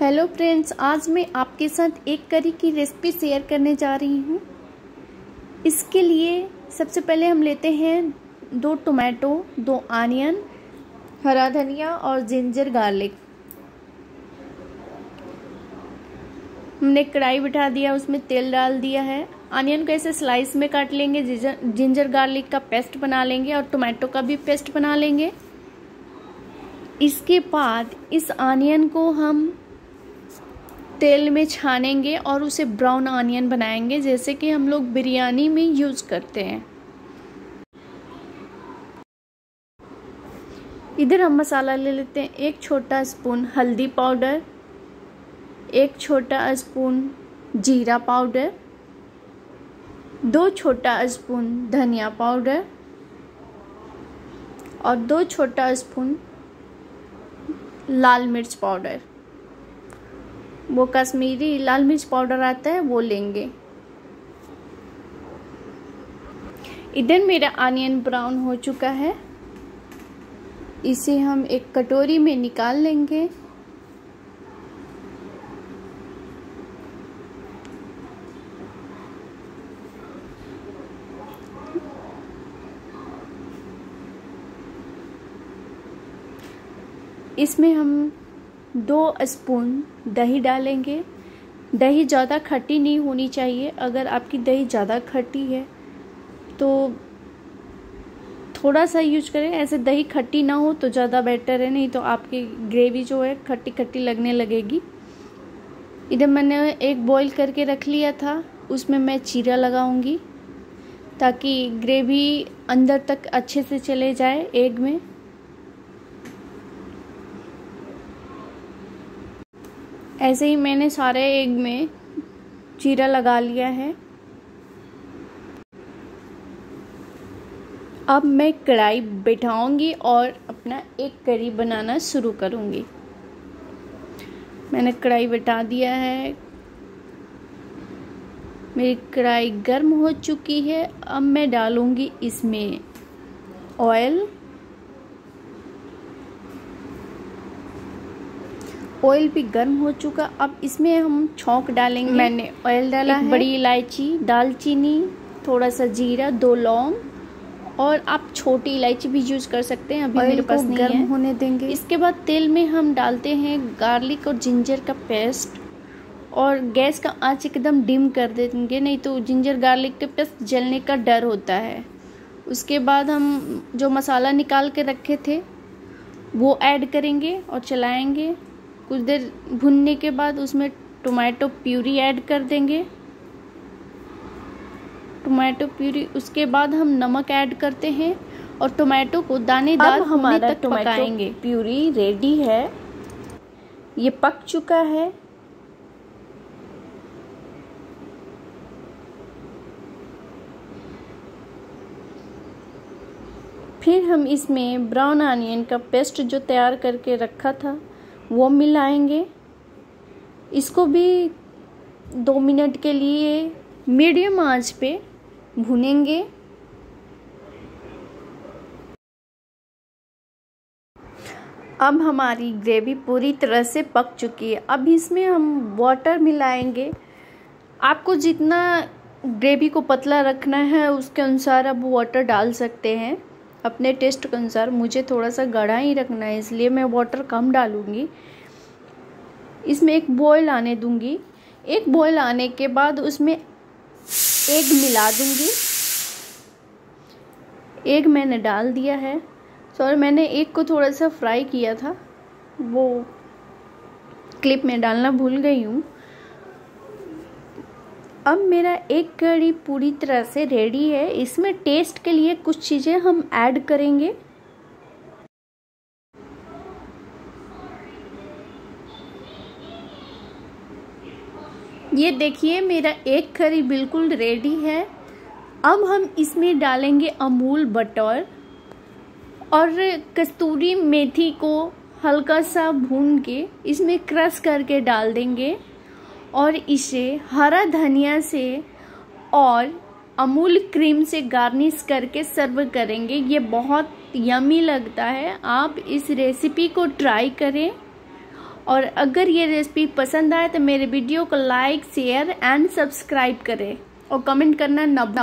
Hello friends आज मैं आपके साथ एक करी की रेसिपी शेयर करने जा रही हूँ। इसके लिए सबसे पहले हम लेते हैं दो टोमेटो दो आनियन हरा धनिया और जिंजर गार्लिक हमने कढ़ाई बिठा दिया, उसमें तेल डाल दिया है। आनियन को ऐसे स्लाइस में काट लेंगे जिंजर गार्लिक का पेस्ट बना लेंगे और टोमेटो का भी पेस्ट बना लेंगे। इसके बाद इस आनियन को हम तेल में छानेंगे और उसे ब्राउन ऑनियन बनाएँगे, जैसे कि हम लोग बिरयानी में यूज़ करते हैं। इधर हम मसाला ले लेते हैं, एक छोटा स्पून हल्दी पाउडर, एक छोटा स्पून जीरा पाउडर, दो छोटा स्पून धनिया पाउडर और दो छोटा स्पून लाल मिर्च पाउडर। वो कश्मीरी लाल मिर्च पाउडर आता है, वो लेंगे। इधर मेरा आनियन ब्राउन हो चुका है। इसे हम एक कटोरी में निकाल लेंगे। इसमें हम दो स्पून दही डालेंगे। दही ज़्यादा खट्टी नहीं होनी चाहिए। अगर आपकी दही ज़्यादा खट्टी है तो थोड़ा सा यूज़ करें। ऐसे दही खट्टी ना हो तो ज़्यादा बेटर है, नहीं तो आपकी ग्रेवी जो है खट्टी खट्टी लगने लगेगी। इधर मैंने एक बॉईल करके रख लिया था, उसमें मैं चीरा लगाऊँगी ताकि ग्रेवी अंदर तक अच्छे से चले जाए एग में। ऐसे ही मैंने सारे एग में जीरा लगा लिया है। अब मैं कढ़ाई बैठाऊँगी और अपना एक करी बनाना शुरू करूँगी। मैंने कढ़ाई बैठा दिया है। मेरी कढ़ाई गर्म हो चुकी है। अब मैं डालूँगी इसमें ऑयल ऑयल भी गर्म हो चुका। अब इसमें हम छौंक डालेंगे। मैंने ऑयल डाला एक है। बड़ी इलायची दालचीनी थोड़ा सा जीरा दो लौंग और आप छोटी इलायची भी यूज़ कर सकते हैं। अभी मेरे पास नहीं गर्म है। होने देंगे। इसके बाद तेल में हम डालते हैं गार्लिक और जिंजर का पेस्ट और गैस का आँच एकदम डिम कर देंगे नहीं तो जिंजर गार्लिक के पेस्ट जलने का डर होता है। उसके बाद हम जो मसाला निकाल के रखे थे वो ऐड करेंगे और चलाएँगे। कुछ देर भुनने के बाद उसमें टोमेटो प्यूरी ऐड कर देंगे। टोमेटो प्यूरी उसके बाद हम नमक ऐड करते हैं और टोमेटो को दानेदार होने तक पकाएँगे। प्यूरी रेडी है। ये पक चुका है। फिर हम इसमें ब्राउन अनियन का पेस्ट जो तैयार करके रखा था वो मिलाएँगे इसको भी दो मिनट के लिए मीडियम आँच पे भुनेंगे। अब हमारी ग्रेवी पूरी तरह से पक चुकी है। अब इसमें हम वाटर मिलाएँगे। आपको जितना ग्रेवी को पतला रखना है, उसके अनुसार आप वाटर डाल सकते हैं। अपने टेस्ट के अनुसार मुझे थोड़ा सा गढ़ा ही रखना है, इसलिए मैं वाटर कम डालूँगी। इसमें एक बॉयल आने दूँगी। एक बॉयल आने के बाद उसमें एग मिला दूँगी। एग मैंने डाल दिया है। सॉरी मैंने एग को थोड़ा सा फ्राई किया था। वो क्लिप में डालना भूल गई हूँ। अब मेरा एक कड़ी पूरी तरह से रेडी है। इसमें टेस्ट के लिए कुछ चीज़ें हम ऐड करेंगे। ये देखिए, मेरा एक करी बिल्कुल रेडी है। अब हम इसमें डालेंगे अमूल बटर और कस्तूरी मेथी को हल्का सा भून के इसमें क्रश करके डाल देंगे। और इसे हरा धनिया से और अमूल क्रीम से गार्निश करके सर्व करेंगे। ये बहुत यमी लगता है। आप इस रेसिपी को ट्राई करें। और अगर ये रेसिपी पसंद आए तो मेरे वीडियो को लाइक, शेयर एंड सब्सक्राइब करें। और कमेंट करना न